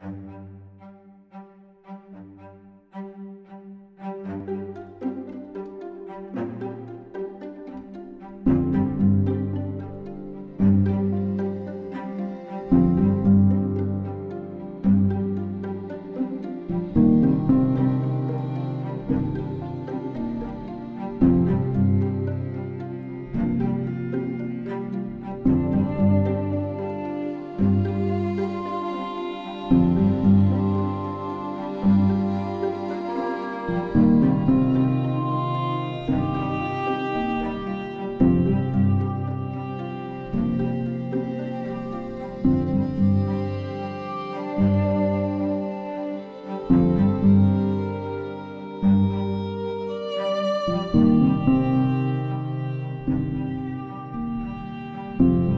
Música Bye.